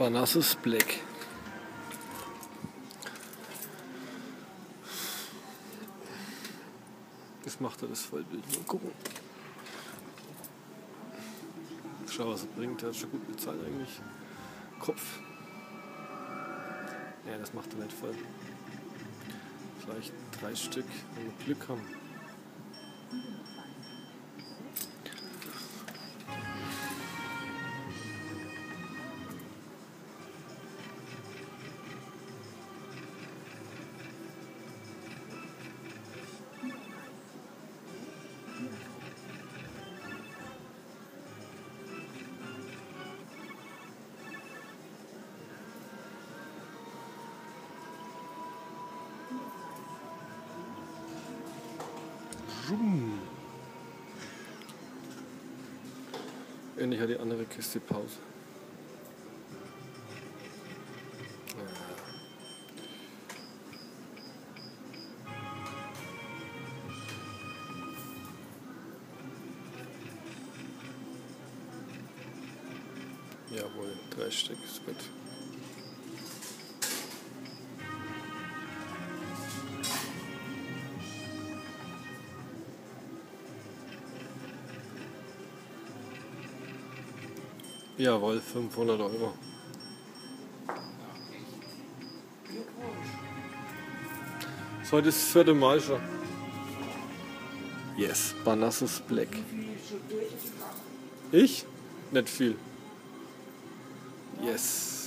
Banassus Black. Das macht er das Vollbild. Mal gucken. Schau, was er bringt. Er hat schon gut bezahlt eigentlich. Kopf. Ja, das macht er nicht voll. Vielleicht drei Stück, wenn wir Glück haben. Endlich hat die andere Kiste Pause. Jawohl, drei Stück ist gut. Jawohl, 500 Euro. Das ist heute das vierte Mal schon. Yes, Banassus Black. Ich? Nicht viel. Yes.